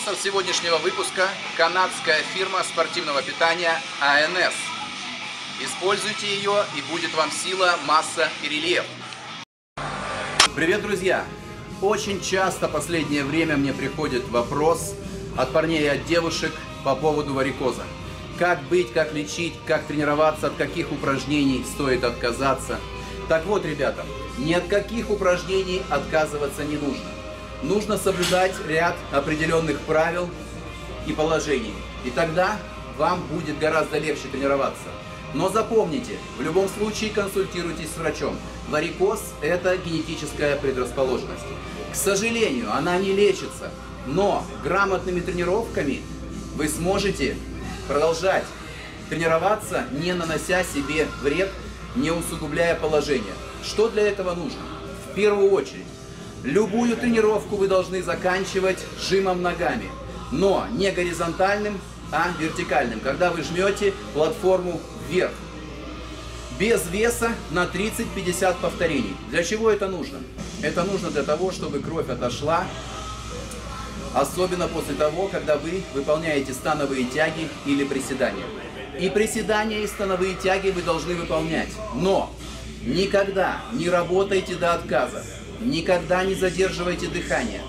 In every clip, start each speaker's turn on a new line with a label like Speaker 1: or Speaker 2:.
Speaker 1: Спонсор сегодняшнего выпуска – канадская фирма спортивного питания АНС. Используйте ее и будет вам сила, масса и рельеф. Привет, друзья! Очень часто последнее время мне приходит вопрос от парней и от девушек по поводу варикоза. Как быть, как лечить, как тренироваться, от каких упражнений стоит отказаться. Так вот, ребята, ни от каких упражнений отказываться не нужно нужно соблюдать ряд определенных правил и положений. И тогда вам будет гораздо легче тренироваться. Но запомните, в любом случае консультируйтесь с врачом. Варикоз – это генетическая предрасположенность. К сожалению, она не лечится, но грамотными тренировками вы сможете продолжать тренироваться, не нанося себе вред, не усугубляя положение. Что для этого нужно? В первую очередь, Любую тренировку вы должны заканчивать жимом ногами, но не горизонтальным, а вертикальным, когда вы жмете платформу вверх. Без веса на 30-50 повторений. Для чего это нужно? Это нужно для того, чтобы кровь отошла, особенно после того, когда вы выполняете становые тяги или приседания. И приседания, и становые тяги вы должны выполнять. Но никогда не работайте до отказа. Никогда не задерживайте дыхание.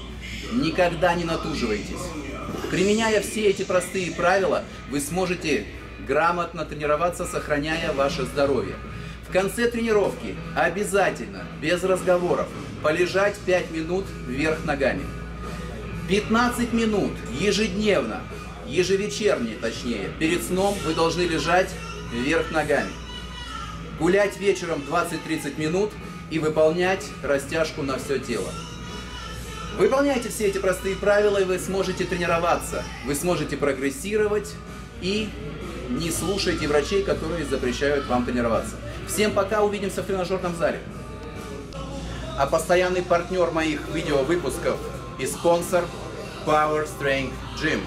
Speaker 1: Никогда не натуживайтесь. Применяя все эти простые правила, вы сможете грамотно тренироваться, сохраняя ваше здоровье. В конце тренировки обязательно, без разговоров, полежать 5 минут вверх ногами. 15 минут ежедневно, ежевечерне точнее, перед сном вы должны лежать вверх ногами. Гулять вечером 20-30 минут и выполнять растяжку на все тело. Выполняйте все эти простые правила, и вы сможете тренироваться, вы сможете прогрессировать и не слушайте врачей, которые запрещают вам тренироваться. Всем пока, увидимся в тренажерном зале. А постоянный партнер моих видеовыпусков и спонсор Power Strength Gym.